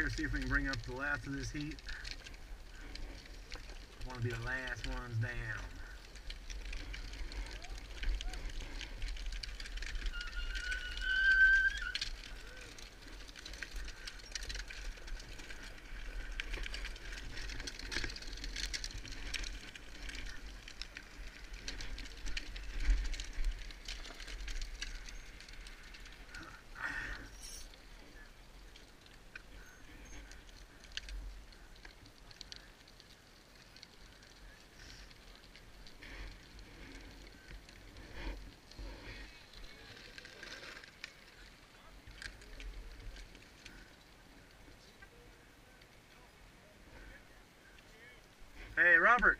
here, see if we can bring up the last of this heat. want to be the last ones down. Hey, Robert.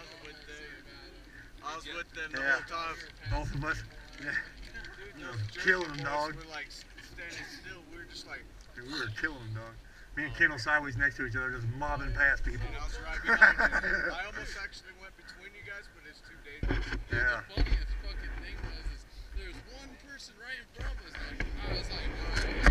was with them I was with them the Yeah. whole time. Both of us. Yeah. Dude, Jersey killing 'em, boys dog. Were like standing still. We were just like, Dude, we were killing them, dog. Me and Kendall sideways next to each other, just mobbing past people. And right. I almost actually went between you guys, but it's too dangerous. Yeah. The funniest fucking thing was, is there's one person right in front of us. And I was like, oh.